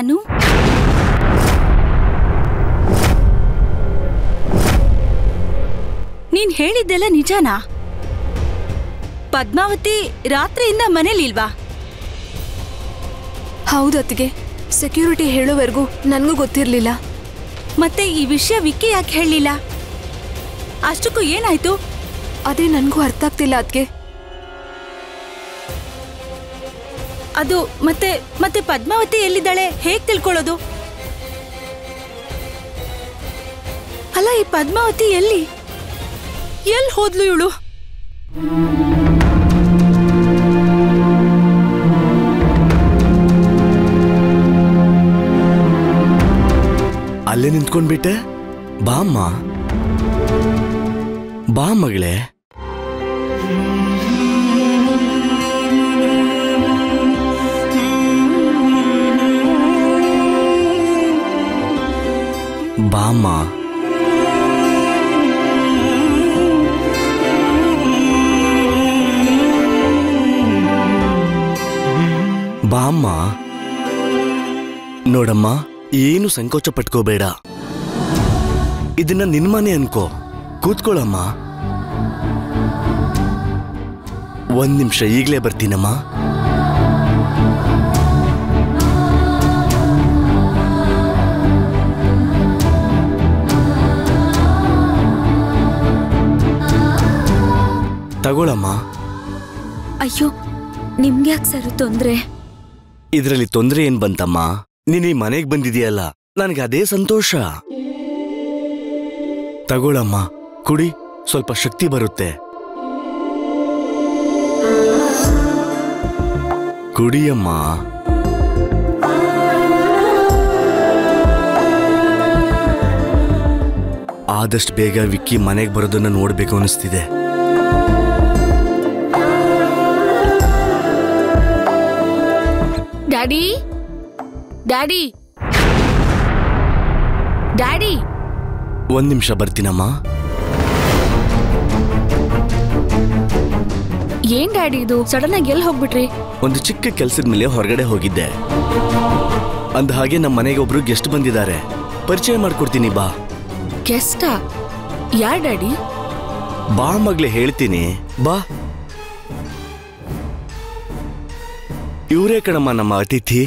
ಅನು? ನೀನ್ ಹೇಳಿದ್ದೆಲ್ಲ ನಿಜನಾ? ಪದ್ಮಾವತಿ ರಾತ್ರಿಯಿಂದ ಮನೇಲಿಲ್ವಾ? ಹೌದತ್ತಿಗೆ ಸೆಕ್ಯೂರಿಟಿ ಹೇಳೋವರೆಗೂ ನನಗೂ ಗೊತ್ತಿರಲಿಲ್ಲ. ಮತ್ತೆ ಈ ವಿಷಯ ವಿಕ್ಕಿ ಯಾಕೆ ಹೇಳಲಿಲ್ಲ? ಅಷ್ಟಕ್ಕೂ ಏನಾಯ್ತು? ಅದೇ ನನಗೂ ಅರ್ಥ ಆಗ್ತಿಲ್ಲ ಅದಕ್ಕೆ ಅದು ಮತ್ತೆ ಮತ್ತೆ ಪದ್ಮಾವತಿ ಎಲ್ಲಿದ್ದಾಳೆ? ಹೇಗ್ ತಿಳ್ಕೊಳ್ಳೋದು? ಅಲ್ಲ, ಈ ಪದ್ಮಾವತಿ ಎಲ್ಲಿ? ಎಲ್ಲಿ ಹೋದ್ಲು ಇವಳು? ಅಲ್ಲೇ ನಿಂತ್ಕೊಂಡ್ಬಿಟ್ಟೆ? ಬಾ ಅಮ್ಮ ಬಾ ಮಗಳೇ. ಬಾಮ್ಮ ಬಾಮ್ಮ ನೋಡಮ್ಮ ಏನು ಸಂಕೋಚ ಪಟ್ಕೋಬೇಡ. ಇದನ್ನ ನಿನ್ಮನೆ ಅನ್ಕೋ. ಕೂತ್ಕೊಳ್ಳಮ್ಮ ಒಂದ್ ನಿಮಿಷ ಈಗಲೇ ಬರ್ತೀನಮ್ಮ. ತಗೊಳಮ್ಮ. ಅಯ್ಯೋ ನಿಮ್ಗ್ಯಾಕ್ ಸರ್ ತೊಂದ್ರೆ? ಇದ್ರಲ್ಲಿ ತೊಂದ್ರೆ ಏನ್ ಬಂತಮ್ಮ? ನೀನ್ ಈ ಮನೆಗ್ ಬಂದಿದೀಯಲ್ಲ ನನಗೆ ಅದೇ ಸಂತೋಷ. ತಗೊಳಮ್ಮ ಕುಡಿ ಸ್ವಲ್ಪ ಶಕ್ತಿ ಬರುತ್ತೆ. ಕುಡಿಯಮ್ಮ. ಆದಷ್ಟು ಬೇಗ ವಿಕ್ಕಿ ಮನೆಗೆ ಬರೋದನ್ನ ನೋಡ್ಬೇಕು ಅನಿಸ್ತಿದೆ. ಡ್ಯಾಡಿ ಡ್ಯಾಡಿ ಡ್ಯಾಡಿ ಒಂದ್ ನಿಮಿಷ ಬರ್ತೀನಮ್ಮ. ಏನ್ ಡ್ಯಾಡಿ ಇದು? ಸಡನ್ ಆಗಿ ಎಲ್ಲಿ ಹೋಗ್ಬಿಟ್ರಿ? ಒಂದು ಚಿಕ್ಕ ಕೆಲ್ಸದ ಮೇಲೆ ಹೊರಗಡೆ ಹೋಗಿದ್ದೆ. ಅಂದ ಹಾಗೆ ನಮ್ಮ ಮನೆಗೆ ಒಬ್ರು ಗೆಸ್ಟ್ ಬಂದಿದ್ದಾರೆ. ಪರಿಚಯ ಮಾಡ್ಕೊಡ್ತೀನಿ ಬಾ. ಗೆಸ್ಟಾ ಯಾರ್ ಡ್ಯಾಡಿ ಬಾ ಮಗ್ಲೆ ಹೇಳ್ತೀನಿ. ಬಾ. ಇವರೇ ಕಣಮ್ಮ ನಮ್ಮ ಅತಿಥಿ